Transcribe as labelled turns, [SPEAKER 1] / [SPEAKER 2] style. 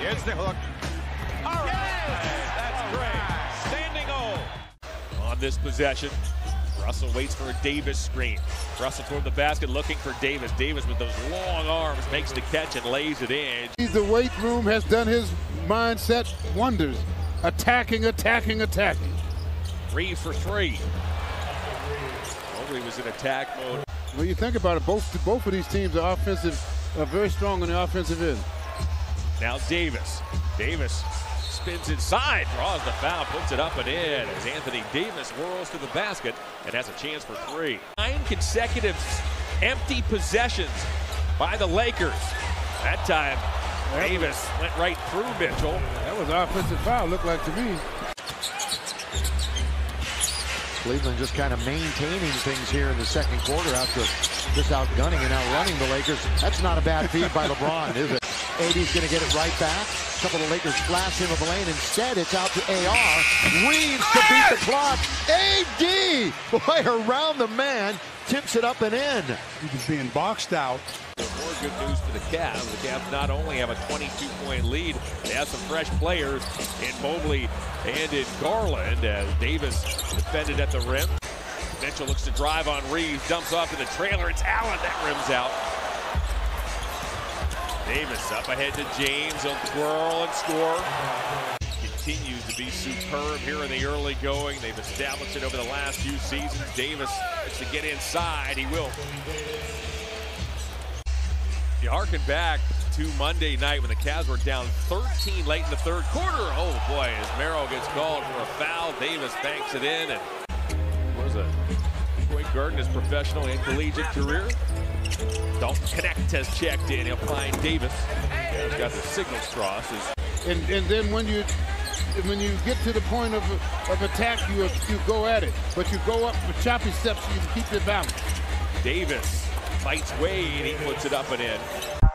[SPEAKER 1] Here's the hook. All right. That's great. Standing O.
[SPEAKER 2] On this possession, Russell waits for a Davis screen. Russell toward the basket looking for Davis. Davis with those long arms makes the catch and lays it in.
[SPEAKER 3] The weight room has done his mindset wonders. Attacking, attacking, attacking.
[SPEAKER 2] Three for three. Mobley was in attack mode.
[SPEAKER 3] When you think about it, both both of these teams are offensive, are very strong on the offensive end.
[SPEAKER 2] Now Davis. Davis spins inside, draws the foul, puts it up and in as Anthony Davis whirls to the basket and has a chance for three. Nine consecutive empty possessions by the Lakers. That time, Davis went right through Mitchell.
[SPEAKER 3] That was an offensive foul, looked like to me.
[SPEAKER 4] Cleveland just kind of maintaining things here in the second quarter after just outgunning and outrunning the Lakers. That's not a bad feed by LeBron, is it? AD's going to get it right back. A couple of Lakers flash into the lane. Instead, it's out to AR. Reaves to beat the clock. AD, boy, around the man, tips it up and in.
[SPEAKER 5] He was being boxed out.
[SPEAKER 2] More good news for the Cavs. The Cavs not only have a 22-point lead, they have some fresh players in Mobley and in Garland as Davis defended at the rim. Mitchell looks to drive on Reaves, dumps off to the trailer. It's Allen that rims out. Davis up ahead to James. He'll twirl and score. Continues to be superb here in the early going. They've established it over the last few seasons. Davis to get inside. He will. You harken back to Monday night when the Cavs were down 13 late in the third quarter. Oh boy, as Merrill gets called for a foul, Davis banks it in and was a in his professional and collegiate career. Dalton Knecht has checked in. He'll find Davis. Cavs got the signals crossed.
[SPEAKER 3] And and then when you when you get to the point of of attack, you you go at it, but you go up with choppy steps so you can keep your balance.
[SPEAKER 2] Davis fights Wade. He puts it up and in.